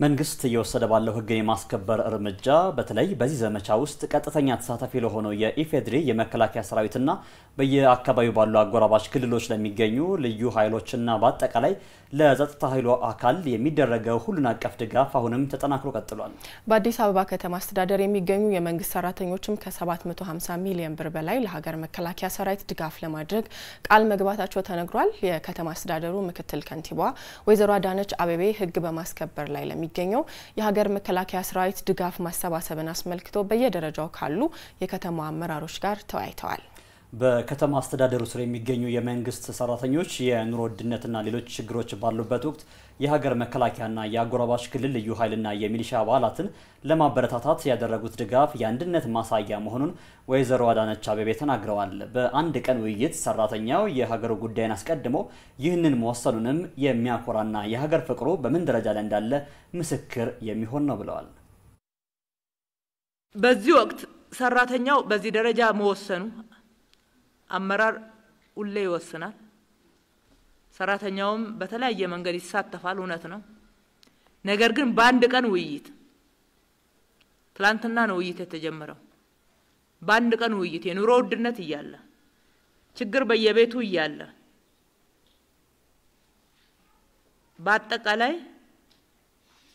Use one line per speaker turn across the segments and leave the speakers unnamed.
መንግስት እየወሰደ ባለው ሕግን የማስከበር እርምጃ በተለይ በዚህ ዘመቻ ውስጥ ቀጥተኛ ተሳታፊ ለሆነው የኢፌዴሪ የመከላከያ ሰራዊትና በየአካባቢው ባሉ አጎራባች ክልሎች ለሚገኙ ልዩ ኃይሎችና በአጠቃላይ ለጸጥታ ኃይሉ አካል የሚደረገው ሁሉን አቀፍ ድጋፍ አሁንም ተጠናክሮ ቀጥሏል።
በአዲስ አበባ ከተማ አስተዳደር የሚገኙ የመንግስት ሰራተኞችም ከ750 ሚሊዮን ብር በላይ ለሀገር መከላከያ ሰራዊት ድጋፍ ለማድረግ ቃል መግባታቸው ተነግሯል። የከተማ አስተዳደሩ ምክትል ከንቲባ ወይዘሮ አዳነች አቤቤ ህግ በማስከበር ላይ ለሚገኘው የሀገር መከላከያ ሰራዊት ድጋፍ ማሰባሰብን አስመልክቶ በየደረጃው ካሉ የከተማ አመራሮች ጋር ተወያይተዋል።
በከተማ አስተዳደሩ ስር የሚገኙ የመንግስት ሰራተኞች የኑሮ ውድነትና ሌሎች ችግሮች ባሉበት ወቅት የሀገር መከላከያና የአጎራባች ክልል ልዩ ኃይልና የሚሊሻ አባላትን ለማበረታታት ያደረጉት ድጋፍ የአንድነት ማሳያ መሆኑን ወይዘሮ አዳነች አቤቤ ተናግረዋል። በአንድ ቀን ውይይት ሰራተኛው የሀገሩ ጉዳይን አስቀድሞ ይህንን መወሰኑንም የሚያኮራና የሀገር ፍቅሩ በምን ደረጃ ላይ እንዳለ ምስክር የሚሆን ነው ብለዋል።
በዚህ ወቅት ሰራተኛው በዚህ ደረጃ መወሰኑ አመራር ሁሌ ይወስናል። ሰራተኛውም በተለያየ መንገድ ይሳተፋል፣ እውነት ነው። ነገር ግን በአንድ ቀን ውይይት ትላንትና ነው ውይይት የተጀመረው። በአንድ ቀን ውይይት የኑሮ ውድነት እያለ ችግር በየቤቱ እያለ በአጠቃላይ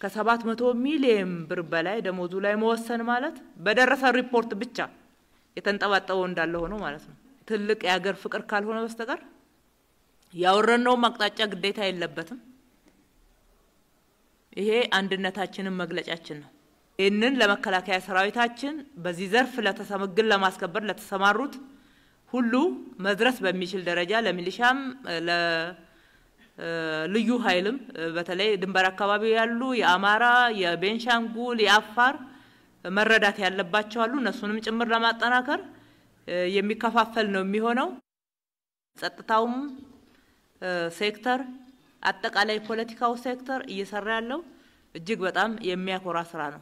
ከሰባት መቶ ሚሊየን ብር በላይ ደሞዙ ላይ መወሰን ማለት በደረሰ ሪፖርት ብቻ የተንጠባጠበው እንዳለ ሆኖ ማለት ነው። ትልቅ የሀገር ፍቅር ካልሆነ በስተቀር ያወረነውም አቅጣጫ ግዴታ የለበትም። ይሄ አንድነታችንን መግለጫችን ነው። ይህንን ለመከላከያ ሰራዊታችን በዚህ ዘርፍ ህግን ለማስከበር ለተሰማሩት ሁሉ መድረስ በሚችል ደረጃ ለሚሊሻም ለልዩ ኃይልም በተለይ ድንበር አካባቢ ያሉ የአማራ፣ የቤንሻንጉል፣ የአፋር መረዳት ያለባቸው አሉ። እነሱንም ጭምር ለማጠናከር የሚከፋፈል ነው የሚሆነው። ጸጥታውም ሴክተር አጠቃላይ ፖለቲካው ሴክተር እየሰራ ያለው እጅግ በጣም የሚያኮራ ስራ ነው።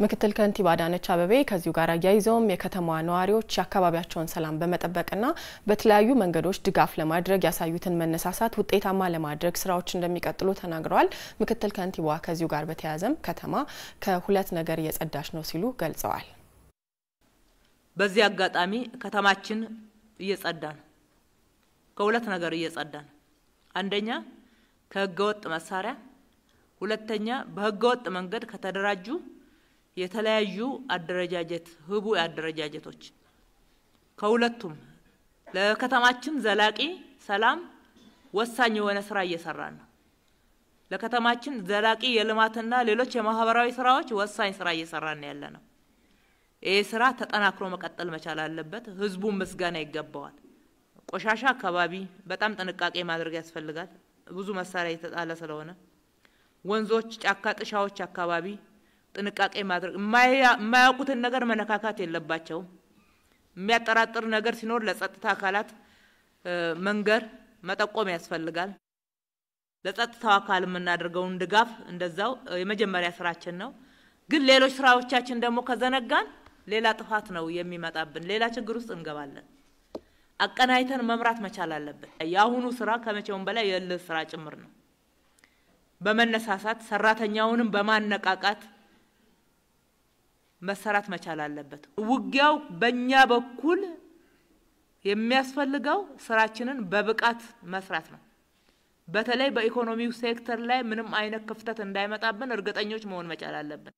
ምክትል ከንቲባ አዳነች አቤቤ ከዚሁ ጋር አያይዘውም የከተማዋ ነዋሪዎች የአካባቢያቸውን ሰላም በመጠበቅና በተለያዩ መንገዶች ድጋፍ ለማድረግ ያሳዩትን መነሳሳት ውጤታማ ለማድረግ ስራዎች እንደሚቀጥሉ ተናግረዋል። ምክትል ከንቲባዋ ከዚሁ ጋር በተያያዘም ከተማ ከሁለት ነገር እየጸዳች ነው ሲሉ ገልጸዋል።
በዚህ አጋጣሚ ከተማችን እየጸዳ ነው። ከሁለት ነገር እየጸዳ ነው። አንደኛ ከህገወጥ መሳሪያ፣ ሁለተኛ በህገወጥ መንገድ ከተደራጁ የተለያዩ አደረጃጀት ህቡ አደረጃጀቶች ከሁለቱም ለከተማችን ዘላቂ ሰላም ወሳኝ የሆነ ስራ እየሰራን ነው። ለከተማችን ዘላቂ የልማትና ሌሎች የማህበራዊ ስራዎች ወሳኝ ስራ እየሰራን ያለ ነው። ይህ ስራ ተጠናክሮ መቀጠል መቻል አለበት። ህዝቡን ምስጋና ይገባዋል። ቆሻሻ አካባቢ በጣም ጥንቃቄ ማድረግ ያስፈልጋል። ብዙ መሳሪያ የተጣለ ስለሆነ ወንዞች፣ ጫካ ጥሻዎች አካባቢ ጥንቃቄ ማድረግ የማያውቁትን ነገር መነካካት የለባቸውም። የሚያጠራጥር ነገር ሲኖር ለጸጥታ አካላት መንገር መጠቆም ያስፈልጋል። ለጸጥታው አካል የምናደርገውን ድጋፍ እንደዛው የመጀመሪያ ስራችን ነው። ግን ሌሎች ስራዎቻችን ደግሞ ከዘነጋን ሌላ ጥፋት ነው የሚመጣብን፣ ሌላ ችግር ውስጥ እንገባለን። አቀናይተን መምራት መቻል አለብን። የአሁኑ ስራ ከመቼውም በላይ የእልህ ስራ ጭምር ነው። በመነሳሳት ሰራተኛውንም በማነቃቃት መሰራት መቻል አለበት። ውጊያው በእኛ በኩል የሚያስፈልገው ስራችንን በብቃት መስራት ነው። በተለይ በኢኮኖሚው ሴክተር ላይ ምንም አይነት ክፍተት እንዳይመጣብን እርግጠኞች መሆን መቻል አለብን።